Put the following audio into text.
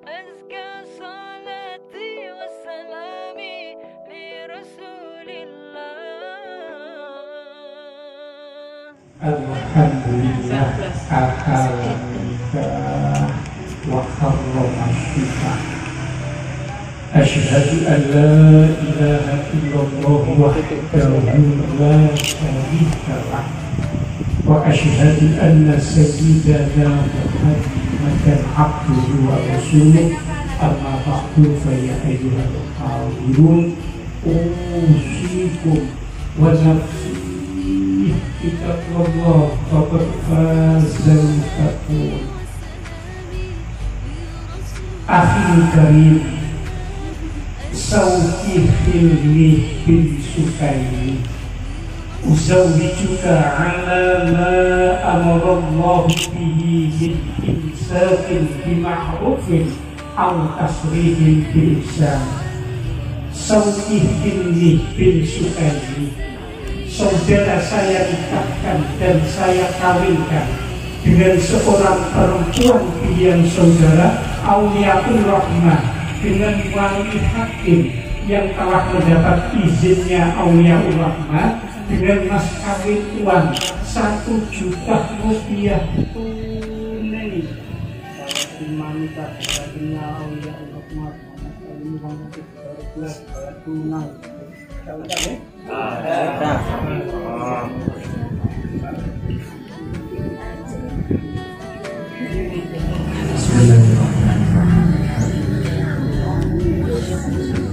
أزكى صلاتي وسلامي لرسول الله. الحمد لله أكل وحرم الشفاء أشهد أن لا إله إلا الله وحده لا شريك له. وأشهد أن سيدنا محمدا Muhammadan abduhu wa rasuluh Amma ba'du fa ya ayyuhal hadirun Usikum wa nafsi kitab Allah faqad fazal muttaqun. Akhi karim Sawti hilmi bin sukaini Ala ma amara Allah bihi min insafin bima'rufin Aw tasrihin bil ihsan Sawti hilmi bin sukaini saudara saya nikahkan dan saya kawinkan dengan seorang perempuan pilihan saudara Auliatul Rahmah dengan wali hakim yang telah mendapat izinnya Auliatul Rahmah dengan mas kawin tuan satu juta rupiah. Tunai. Imanita Bagaimana ya Allah Muhammad Ini banyak baru tunai Bismillahirrahmanirrahim